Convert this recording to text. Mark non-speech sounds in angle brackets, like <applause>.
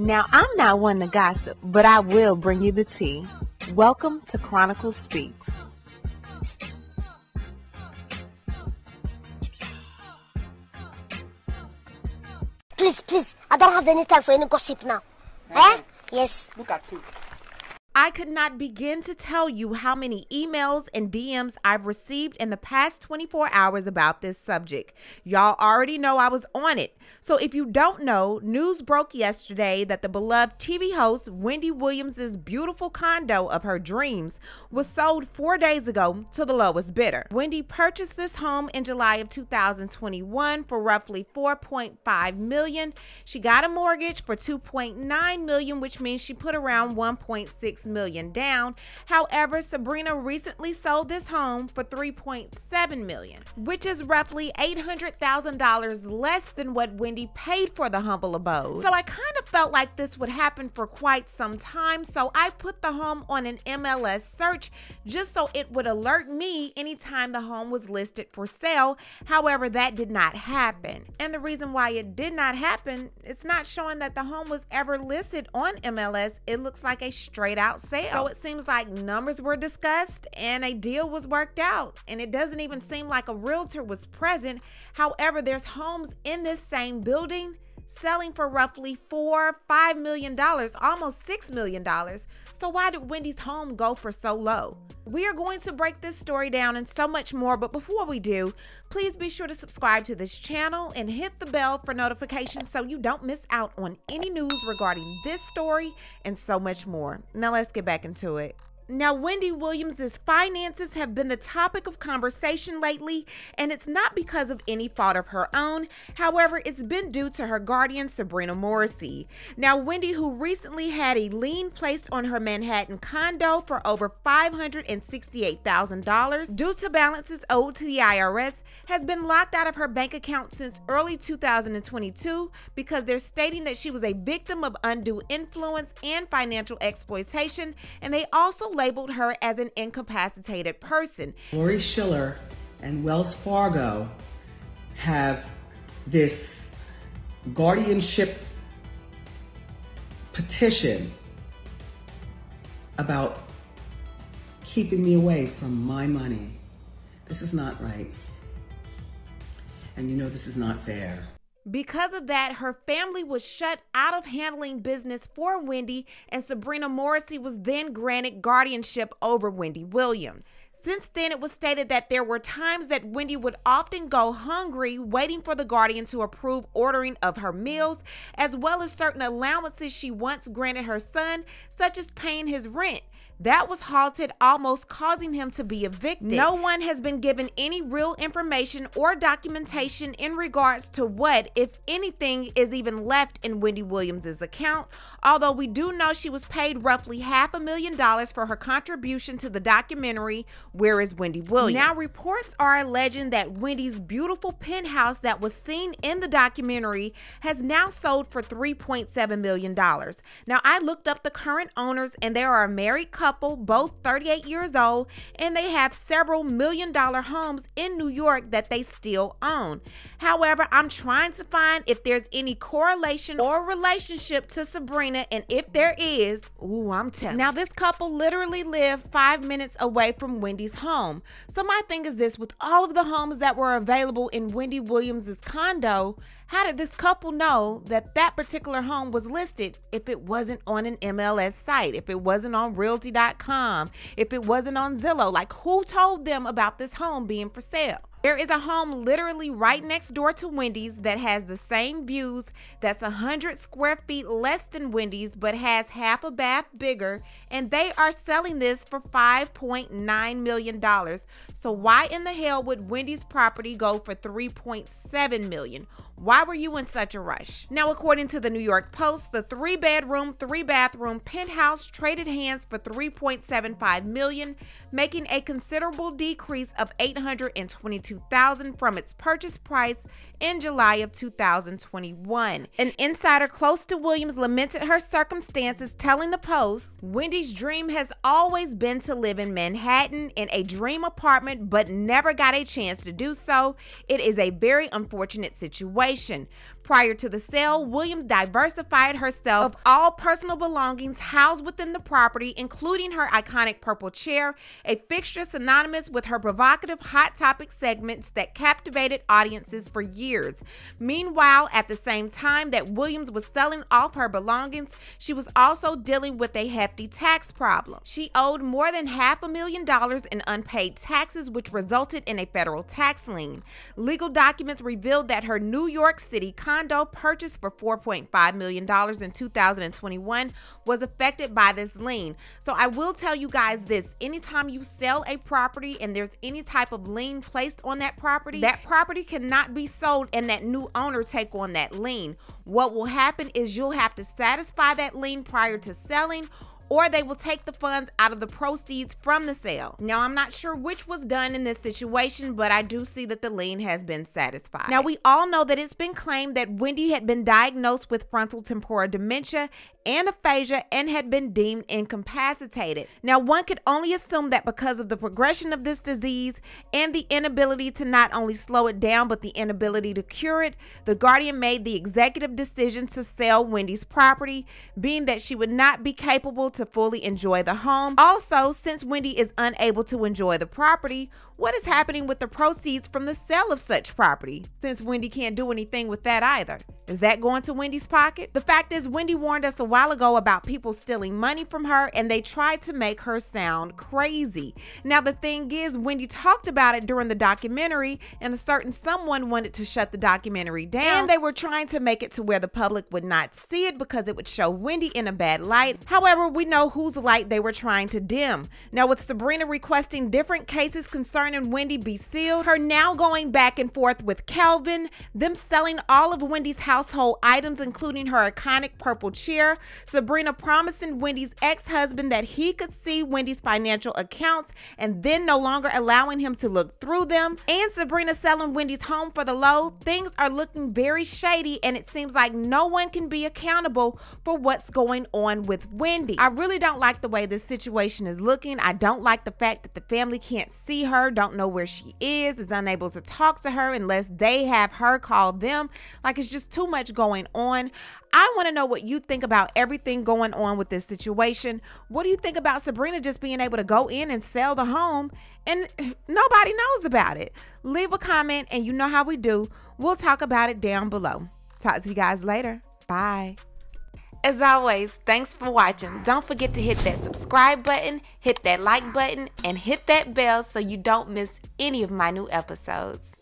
Now, I'm not one to gossip, but I will bring you the tea. Welcome to Chronicles Speaks. Please, please, I don't have any time for any gossip now. Eh? Yes. Look at him. I could not begin to tell you how many emails and DMs I've received in the past 24 hours about this subject. Y'all already know I was on it. So if you don't know, news broke yesterday that the beloved TV host Wendy Williams' beautiful condo of her dreams was sold 4 days ago to the lowest bidder. Wendy purchased this home in July of 2021 for roughly 4.5 million. She got a mortgage for 2.9 million, which means she put around 1.6 million down. However, Sabrina recently sold this home for 3.7 million, which is roughly $800,000 less than what Wendy paid for the humble abode. So I kind of felt like this would happen for quite some time, so I put the home on an MLS search just so it would alert me anytime the home was listed for sale. However, that did not happen. And the reason why it did not happen, it's not showing that the home was ever listed on MLS. It looks like a straight out sale. So it seems like numbers were discussed and a deal was worked out. And it doesn't even seem like a realtor was present. However, there's homes in this same building selling for roughly four, five million dollars, almost six million dollars. So why did Wendy's home go for so low? We are going to break this story down and so much more, but before we do, please be sure to subscribe to this channel and hit the bell for notifications so you don't miss out on any news regarding this story and so much more. Now let's get back into it. Now, Wendy Williams' finances have been the topic of conversation lately, and it's not because of any fault of her own. However, it's been due to her guardian, Sabrina Morrissey. Now, Wendy, who recently had a lien placed on her Manhattan condo for over $568,000 due to balances owed to the IRS, has been locked out of her bank account since early 2022 because they're stating that she was a victim of undue influence and financial exploitation, and they also labeled her as an incapacitated person. Lori Schiller and Wells Fargo have this guardianship petition about keeping me away from my money. This is not right. And you know, this is not fair. Because of that, her family was shut out of handling business for Wendy, and Sabrina Morrissey was then granted guardianship over Wendy Williams. Since then, it was stated that there were times that Wendy would often go hungry, waiting for the guardian to approve ordering of her meals, as well as certain allowances she once granted her son, such as paying his rent. That was halted, almost causing him to be evicted. No one has been given any real information or documentation in regards to what, if anything, is even left in Wendy Williams' account. Although we do know she was paid roughly half a million dollars for her contribution to the documentary Where is Wendy Williams? Now, reports are alleging that Wendy's beautiful penthouse that was seen in the documentary has now sold for $3.7 million. Now, I looked up the current owners, and they are a married couple both 38 years old, and they have several million dollar homes in New York that they still own. However, I'm trying to find if there's any correlation or relationship to Sabrina, and if there is, ooh, I'm telling. Now, this couple literally live five minutes away from Wendy's home. So, my thing is this with all of the homes that were available in Wendy Williams's condo, how did this couple know that that particular home was listed if it wasn't on an MLS site, if it wasn't on realty.com, if it wasn't on Zillow? Like, who told them about this home being for sale? There is a home literally right next door to Wendy's that has the same views that's 100 square feet less than Wendy's but has half a bath bigger and they are selling this for 5.9 million dollars. So why in the hell would Wendy's property go for 3.7 million? Why were you in such a rush? Now, according to the New York Post, the three bedroom, three bathroom penthouse traded hands for 3.75 million, making a considerable decrease of 822,000 from its purchase price in July of 2021. An insider close to Williams lamented her circumstances, telling the Post, Wendy's dream has always been to live in Manhattan in a dream apartment, but never got a chance to do so. It is a very unfortunate situation. Prior to the sale, Williams diversified herself of all personal belongings housed within the property, including her iconic purple chair, a fixture synonymous with her provocative hot topic segments that captivated audiences for years. Meanwhile, at the same time that Williams was selling off her belongings, she was also dealing with a hefty tax problem. She owed more than half a million dollars in unpaid taxes, which resulted in a federal tax lien. Legal documents revealed that her New York City condo purchased for $4.5 million in 2021 was affected by this lien. So I will tell you guys this anytime you sell a property and there's any type of lien placed on that property, that property cannot be sold and that new owner take on that lien. What will happen is you'll have to satisfy that lien prior to selling or they will take the funds out of the proceeds from the sale. Now, I'm not sure which was done in this situation, but I do see that the lien has been satisfied. Now, we all know that it's been claimed that Wendy had been diagnosed with frontal temporal dementia and aphasia and had been deemed incapacitated. Now, one could only assume that because of the progression of this disease and the inability to not only slow it down, but the inability to cure it, the guardian made the executive decision to sell Wendy's property, being that she would not be capable to fully enjoy the home. Also, since Wendy is unable to enjoy the property, what is happening with the proceeds from the sale of such property, since Wendy can't do anything with that either? Is that going to Wendy's pocket? The fact is, Wendy warned us a while ago about people stealing money from her and they tried to make her sound crazy. Now, the thing is, Wendy talked about it during the documentary, and a certain someone wanted to shut the documentary down. And they were trying to make it to where the public would not see it because it would show Wendy in a bad light. However, we know whose light they were trying to dim. Now, with Sabrina requesting different cases concerning Wendy be sealed, her now going back and forth with Kelvin, them selling all of Wendy's household items, including her iconic purple chair. Sabrina promising Wendy's ex husband that he could see Wendy's financial accounts and then no longer allowing him to look through them. And Sabrina selling Wendy's home for the low. Things are looking very shady, and it seems like no one can be accountable for what's going on with Wendy. I really don't like the way this situation is looking. I don't like the fact that the family can't see her, don't know where she is, is unable to talk to her unless they have her call them. Like it's just too much going on. I want to know what you think about everything going on with this situation. What do you think about Sabrina just being able to go in and sell the home and <sighs> nobody knows about it? Leave a comment and you know how we do. We'll talk about it down below. Talk to you guys later. Bye. As always, thanks for watching. Don't forget to hit that subscribe button, hit that like button, and hit that bell so you don't miss any of my new episodes.